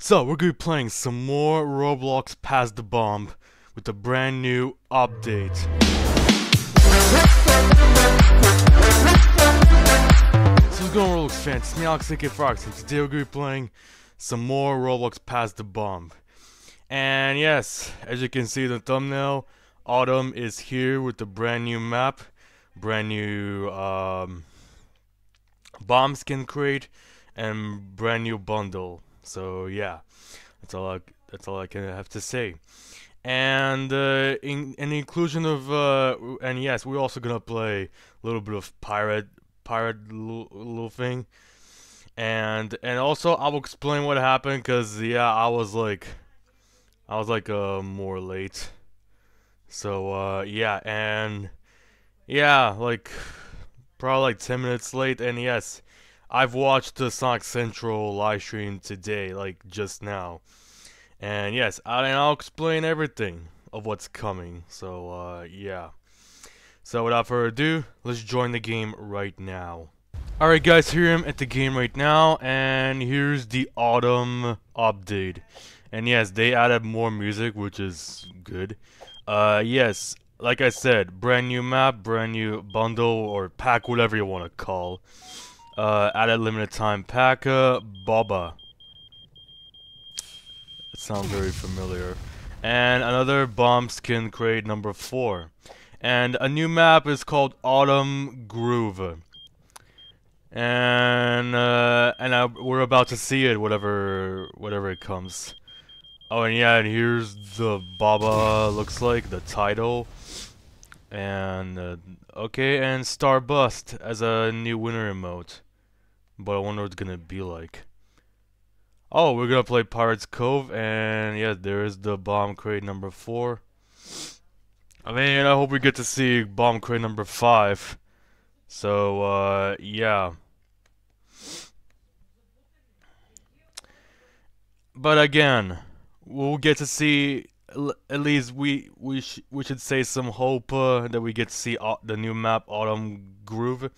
So, we're gonna be playing some more Roblox Pass the Bomb with a brand new update. So, what's going on, Roblox fans? It's me, Alex AK Fox, and today we're gonna be playing some more Roblox Pass the Bomb. And yes, as you can see the thumbnail, Autumn is here with the brand new map, brand new um, bomb skin crate, and brand new bundle. So yeah, that's all I that's all I can have to say. And uh, in an inclusion of uh, and yes, we're also gonna play a little bit of pirate pirate little, thing. And and also I will explain what happened because yeah, I was like I was like uh more late. So uh yeah, and yeah, like probably like 10 minutes late and yes, I've watched the Sonic Central live stream today, like just now. And yes, I, and I'll explain everything of what's coming. So, uh, yeah. So, without further ado, let's join the game right now. Alright guys, here I am at the game right now, and here's the Autumn update. And yes, they added more music, which is good. Uh, yes, like I said, brand new map, brand new bundle, or pack, whatever you want to call. Uh, added limited time pack, uh, Boba. That sounds very familiar. And another bomb skin crate number 4. And a new map is called Autumn Grove. And, uh, and I, we're about to see it, whatever, whatever it comes. Oh, and yeah, and here's the Boba looks like, the title. And, uh, okay, and Starbust as a new winner emote. But I wonder what it's gonna be like. Oh, we're gonna play Pirates Cove, and yeah, there is the bomb crate number 4. I mean, I hope we get to see bomb crate number 5. So, uh, yeah. But again, we'll get to see at least we we sh we should say some hope uh, that we get to see the new map Autumn Grove.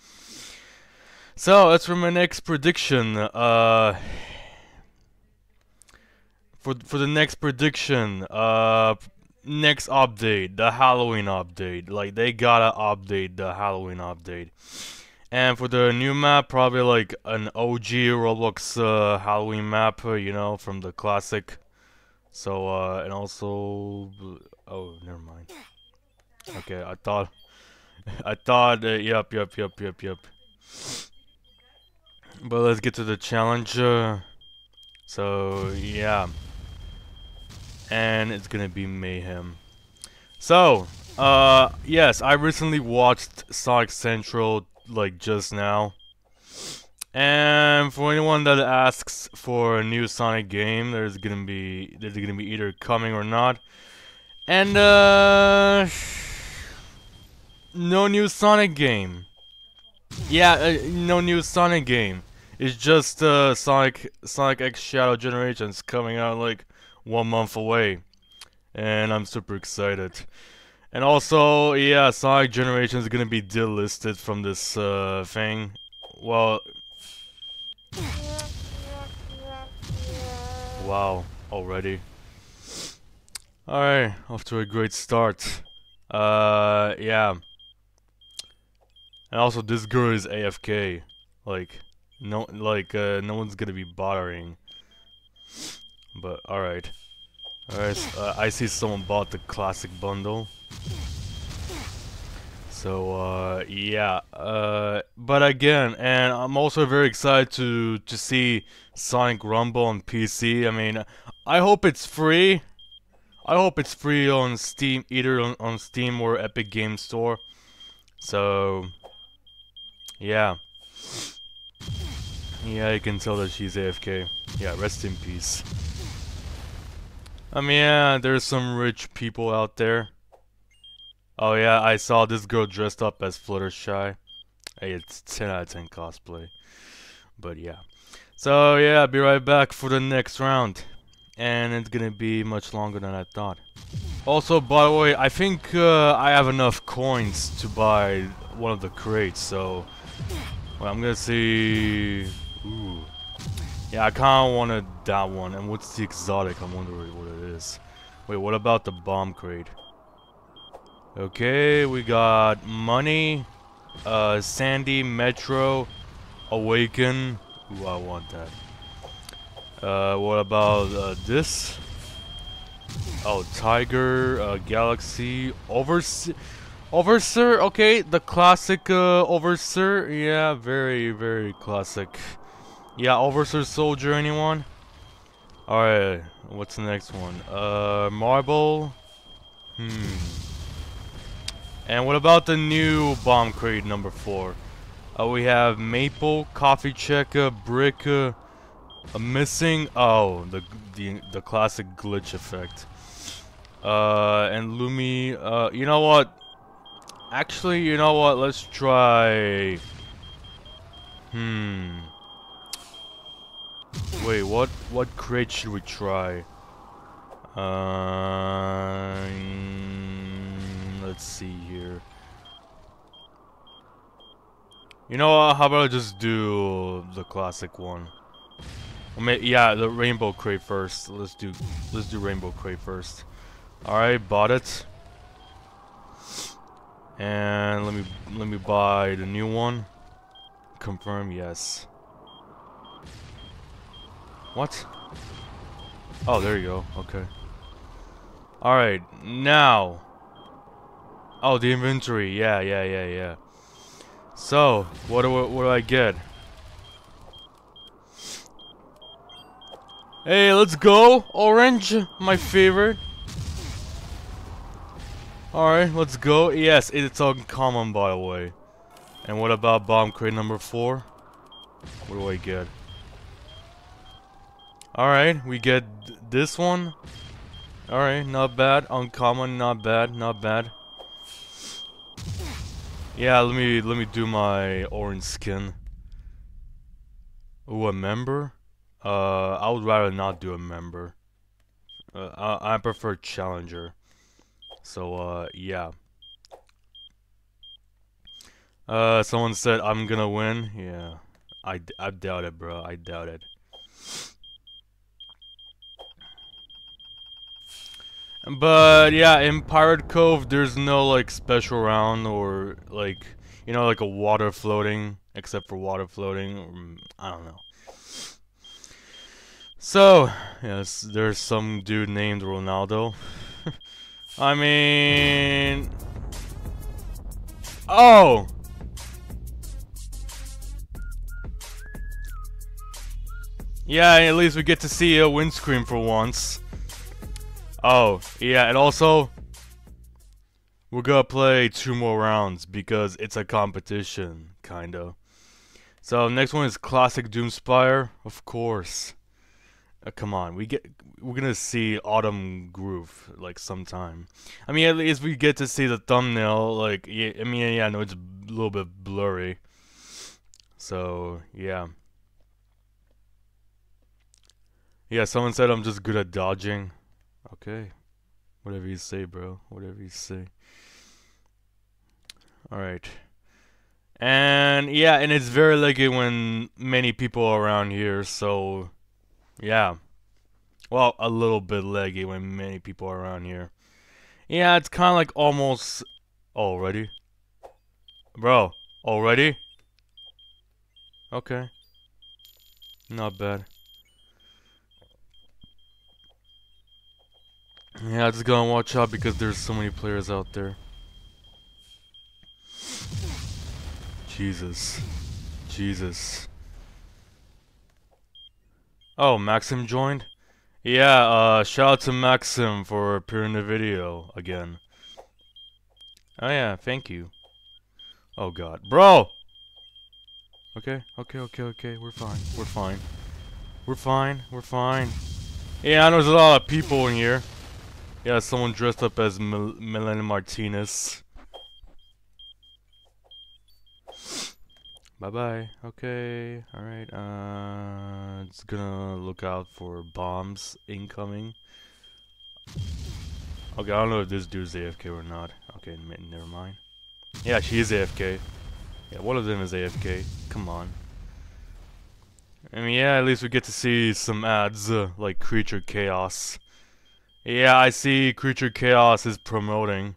So that's for my next prediction. Uh, for for the next prediction, uh, next update, the Halloween update. Like they gotta update the Halloween update. And for the new map, probably like an OG Roblox uh, Halloween map, uh, you know, from the classic. So, uh, and also, oh, never mind. Okay, I thought, I thought, uh, yep, yep, yep, yep, yep. But let's get to the challenge. Uh, so, yeah. And it's gonna be mayhem. So, uh, yes, I recently watched Sonic Central, like, just now. And for anyone that asks for a new Sonic game, there's gonna be, there's gonna be either coming or not. And, uh, no new Sonic game. Yeah, uh, no new Sonic game. It's just uh, Sonic Sonic X Shadow Generations coming out like one month away, and I'm super excited. And also, yeah, Sonic Generations is gonna be delisted from this uh, thing. Well, wow, already. Alright, off to a great start. Uh, yeah. And also, this girl is AFK. Like, no, like, uh, no one's gonna be bothering. But, alright. Alright, uh, I see someone bought the classic bundle. So, uh, yeah. Uh, but again, and I'm also very excited to, to see Sonic Rumble on PC. I mean, I hope it's free. I hope it's free on Steam, either on, on Steam or Epic Game Store. So, yeah. Yeah, you can tell that she's AFK. Yeah, rest in peace. I mean, yeah, there's some rich people out there. Oh yeah, I saw this girl dressed up as Fluttershy. Hey, it's 10 out of 10 cosplay. But yeah. So yeah, be right back for the next round. And it's gonna be much longer than I thought. Also, by the way, I think uh, I have enough coins to buy one of the crates, so... Well, I'm gonna see... Ooh. Yeah, I kind of wanted that one. And what's the exotic? I'm wondering what it is. Wait, what about the bomb crate? Okay, we got money, uh, Sandy, Metro, Awaken. Ooh, I want that. Uh, what about uh, this? Oh, Tiger, uh, Galaxy, Overseer. Overseer, okay, the classic uh, Overseer. Yeah, very, very classic. Yeah, Overseer Soldier, anyone? Alright, what's the next one? Uh, Marble. Hmm. And what about the new bomb crate number four? Uh, we have Maple, Coffee Checker, Brick, uh, a missing. Oh, the the the classic glitch effect. Uh, and Lumi. Uh, you know what? Actually, you know what? Let's try. Hmm. Wait, what what crate should we try? Uh, let's see here. You know what? How about I just do the classic one? yeah, the rainbow crate first. Let's do let's do rainbow crate first. All right, bought it. And let me let me buy the new one. Confirm yes. What? Oh, there you go. Okay. All right, now. Oh, the inventory. Yeah, yeah, yeah, yeah. So, what do what do I get? Hey, let's go! Orange, my favorite. Alright, let's go. Yes, it's uncommon, by the way. And what about bomb crate number four? What do I get? Alright, we get this one. Alright, not bad. Uncommon, not bad, not bad. Yeah, let me let me do my orange skin. Ooh, a member? Uh, I would rather not do a member. Uh, I, I prefer challenger. So, uh, yeah. Uh, someone said I'm gonna win. Yeah, I, I doubt it, bro. I doubt it. But yeah, in Pirate Cove, there's no like special round or like you know like a water floating, except for water floating. Or, mm, I don't know. So, yes, there's some dude named Ronaldo. I mean... Oh! Yeah, at least we get to see a windscreen for once. Oh, yeah, and also... We're gonna play two more rounds because it's a competition, kinda. So, next one is Classic Doomspire, of course. Uh, come on, we get we're gonna see Autumn Grove like sometime. I mean, at least we get to see the thumbnail. Like, yeah, I mean, yeah, I know it's a little bit blurry. So yeah, yeah. Someone said I'm just good at dodging. Okay, whatever you say, bro. Whatever you say. All right. And yeah, and it's very lucky when many people are around here, so yeah. Well, a little bit leggy when many people are around here. Yeah, it's kind of like almost... Already? Bro, already? Okay. Not bad. Yeah, I just gotta watch out because there's so many players out there. Jesus. Jesus. Oh, Maxim joined? Yeah, uh, shout out to Maxim for appearing in the video again. Oh yeah, thank you. Oh god. Bro! Okay, okay, okay, okay, we're fine, we're fine. We're fine, we're fine. Yeah, I know there's a lot of people in here. Yeah, someone dressed up as Mel Melanie Martinez. Bye bye. Okay. Alright. Uh, it's gonna look out for bombs incoming. Okay, I don't know if this dude's AFK or not. Okay, never mind. Yeah, she is AFK. Yeah, one of them is AFK. Come on. I mean, yeah, at least we get to see some ads, uh, like Creature Chaos. Yeah, I see Creature Chaos is promoting.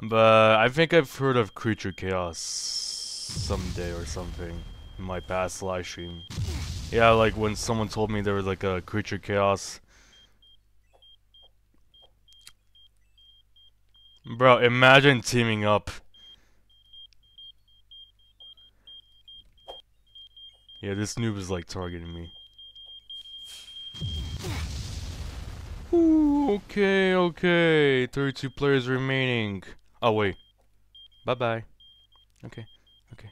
But I think I've heard of Creature Chaos someday or something in my past live stream. Yeah, like when someone told me there was like a Creature Chaos. Bro, imagine teaming up. Yeah, this noob is like targeting me. Okay, okay. 32 players remaining. Oh, wait. Bye-bye. Okay, okay.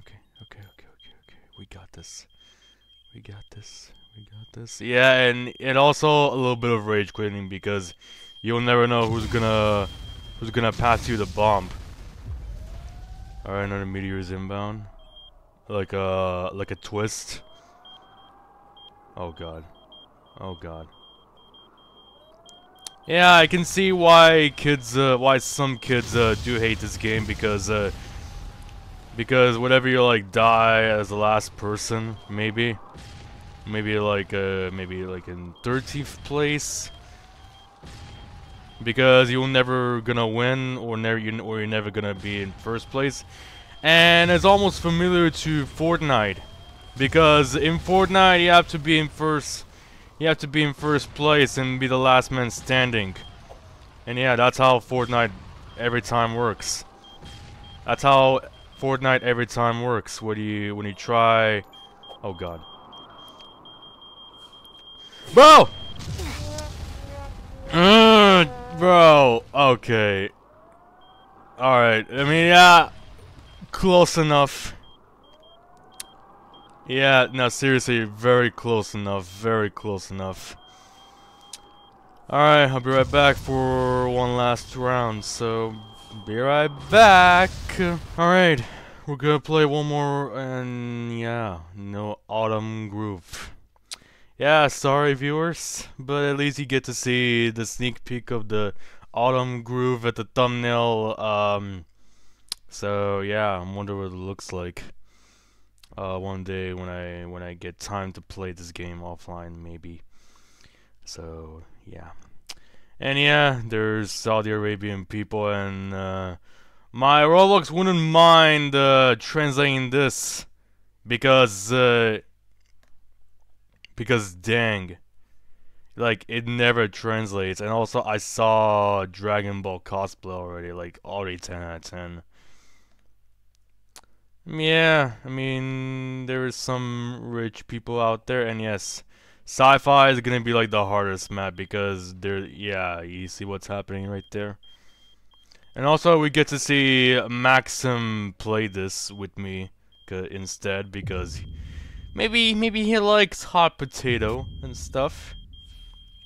Okay, okay, okay, okay, okay. We got this. We got this. We got this. Yeah, and it also a little bit of rage quitting because you'll never know who's gonna who's gonna pass you the bomb. Alright, another meteor is inbound. Like a like a twist. Oh god. Oh god. Yeah, I can see why kids, uh, why some kids uh, do hate this game because, uh, because whatever you like die as the last person, maybe, maybe like, uh, maybe like in 13th place, because you're never gonna win or never you or you're never gonna be in first place, and it's almost familiar to Fortnite, because in Fortnite you have to be in first you have to be in first place and be the last man standing. And yeah, that's how Fortnite every time works. That's how Fortnite every time works. When you when you try, oh god, bro, uh, bro. Okay, all right. I mean, yeah, close enough. Yeah, no, seriously, very close enough, very close enough. Alright, I'll be right back for one last round, so be right back. Alright, we're gonna play one more, and yeah, no Autumn Grove. Yeah, sorry viewers, but at least you get to see the sneak peek of the Autumn Grove at the thumbnail, um, so yeah, I wonder what it looks like uh, one day when I when I get time to play this game offline, maybe. So yeah, and yeah, there's Saudi Arabian people, and uh, my Roblox wouldn't mind uh, translating this because uh, because dang. Like it never translates, and also I saw Dragon Ball cosplay already, like already 10 out of 10. Yeah, I mean, there is some rich people out there, and yes, sci-fi is gonna be like the hardest map because there, yeah, you see what's happening right there. And also, we get to see Maxim play this with me instead because maybe maybe he likes hot potato and stuff.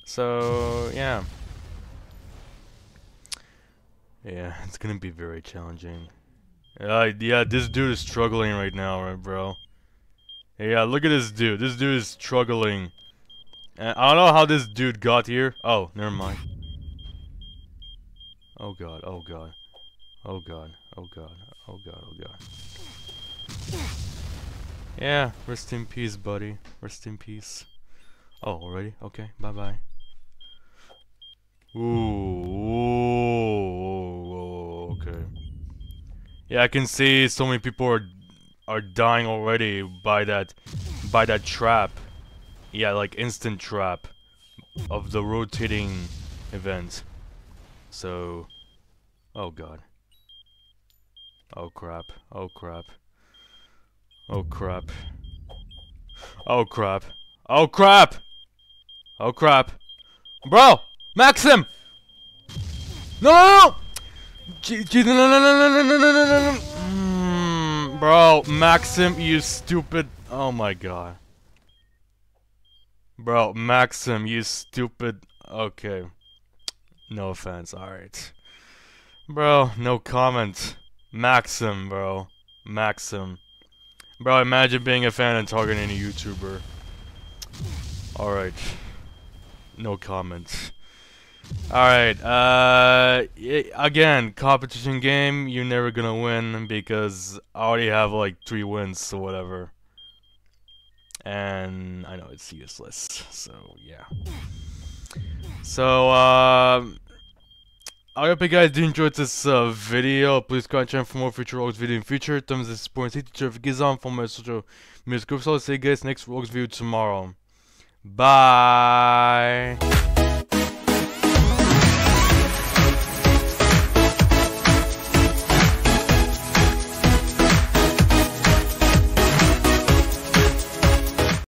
So yeah, yeah, it's gonna be very challenging. Uh, yeah, this dude is struggling right now, right, bro. Yeah, look at this dude. This dude is struggling. And I don't know how this dude got here. Oh, never mind. Oh god, oh god. Oh god, oh god, oh god, oh god. Yeah, rest in peace, buddy. Rest in peace. Oh, already? Okay, bye-bye. Ooh. Yeah, I can see so many people are are dying already by that by that trap. Yeah, like instant trap of the rotating event. So, oh god. Oh crap. Oh crap. Oh crap. Oh crap. Oh crap! Oh crap. Bro! Maxim! No, no, no! Bro, Maxim, you stupid. Oh my god. Bro, Maxim, you stupid. Okay. No offense, alright. Bro, no comment. Maxim, bro. Maxim. Bro, imagine being a fan and targeting a YouTuber. Alright. No comment. Alright, uh, again, competition game, you're never gonna win because I already have like three wins or whatever. And I know it's useless, so yeah. So, um, I hope you guys did enjoy this uh, video. Please comment channel for more future Roblox video in future. Thumbs up, support, and teacher if on for my social media groups. I'll see you guys next Roblox video tomorrow. Bye.